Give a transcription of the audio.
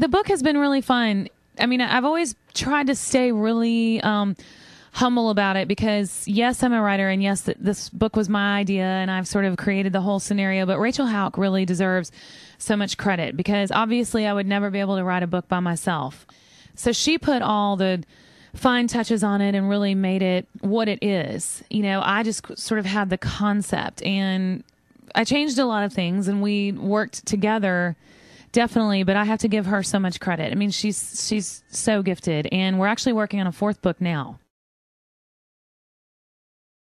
the book has been really fun. I mean, I've always tried to stay really um, humble about it because, yes, I'm a writer, and yes, th- this book was my idea, and I've sort of created the whole scenario. But Rachel Hauck really deserves so much credit because obviously I would never be able to write a book by myself. So she put all the fine touches on it and really made it what it is. You know, I just sort of had the concept and I changed a lot of things and we worked together definitely but i have to give her so much credit. I mean she's she's so gifted and we're actually working on a fourth book now